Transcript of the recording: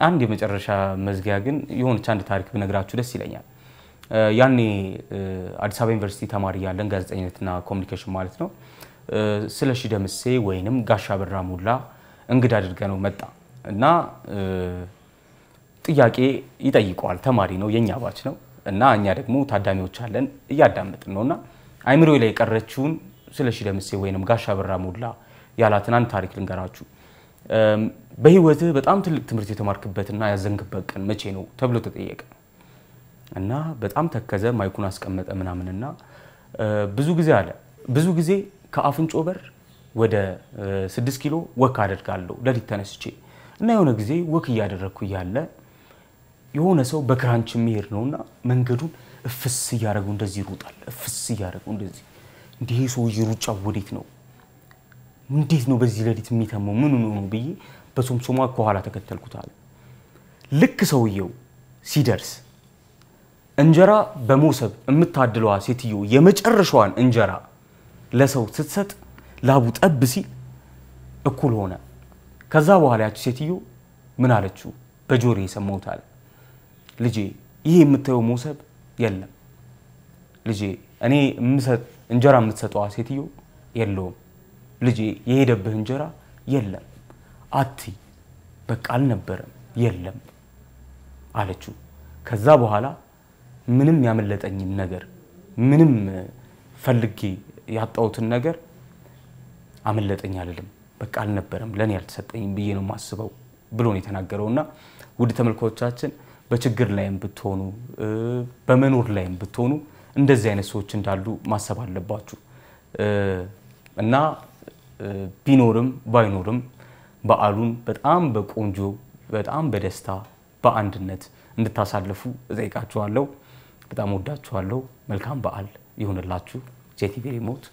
አንድ የመጨረሻ መዝጊያ ግን የሆነች አንድ ታሪክ ብነግራችሁ ደስ ይለኛል። ያኔ አዲስ አበባ ዩኒቨርሲቲ ተማሪ እያለን ጋዜጠኝነትና communication ማለት ነው ስለሺ ደምሴ ወይንም ጋሽ አበራ ሞላ እንግዳ አድርገ ነው መጣ እና ጥያቄ ይጠይቀዋል። ተማሪ ነው የእኛ batch ነው እና እኛ ደግሞ ታዳሚዎች አለን እያዳመጥን ነው እና አይምሮ ላይ የቀረችውን ስለሺ ደምሴ ወይንም ጋሽ አበራ ሞላ ያላትን አንድ ታሪክ ልንገራችሁ። በህይወትህ በጣም ትልቅ ትምህርት የተማርክበትና ያዘንክበት ቀን መቼ ነው ተብሎ ተጠየቀ እና በጣም ተከዘ። mic ኡን አስቀመጠ ምናምንና ብዙ ጊዜ አለ ብዙ ጊዜ ከአፍንጮ በር ወደ ስድስት ኪሎ walk አደርጋለሁ ሌሊት ተነስቼ እና የሆነ ጊዜ walk እያደረግኩ እያለ የሆነ ሰው በክራንች የሚሄድ ነውና መንገዱን እፍስ እያደረገው እንደዚህ ይሮጣል። እፍስ እያደረገው እንደዚህ እንዲህ ሰውዬ ሩጫ ወዴት ነው? እንዴት ነው በዚህ ሌሊት የሚተመው? ምን ነው ብዬ በሶምሶማ ከኋላ ተከተልኩታል። ልክ ሰውየው ሲደርስ እንጀራ በሞሰብ የምታድለዋ ሴትዮ የመጨረሻዋን እንጀራ ለሰው ስትሰጥ ላቡ ጠብ ሲል እኩል ሆነ። ከዛ በኋላ ያች ሴትዮ ምን አለችው? በጆሮ የሰማሁት አለ ልጄ ይሄ የምታየው ሞሰብ የለም ልጄ፣ እኔ እንጀራ የምትሰጠዋ ሴትዮ የለውም ልጄ፣ የሄደብህ እንጀራ የለም አትይ፣ በቃ አልነበረም የለም አለችው። ከዛ በኋላ ምንም ያመለጠኝን ነገር ምንም ፈልጌ ያጣሁትን ነገር አመለጠኝ አልልም። በቃ አልነበረም ለእኔ ያልተሰጠኝም ብዬ ነው የማስበው ብሎ ነው የተናገረው። እና ውድ ተመልካቾቻችን በችግር ላይም ብትሆኑ በመኖር ላይም ብትሆኑ እንደዚህ አይነት ሰዎች እንዳሉ ማሰብ አለባችሁ እና ቢኖርም ባይኖርም በዓሉን በጣም በቆንጆ በጣም በደስታ በአንድነት እንድታሳልፉ እጠይቃችኋለሁ። በጣም ወዳችኋለሁ። መልካም በዓል ይሁንላችሁ። ጄቲቪ ሪሞት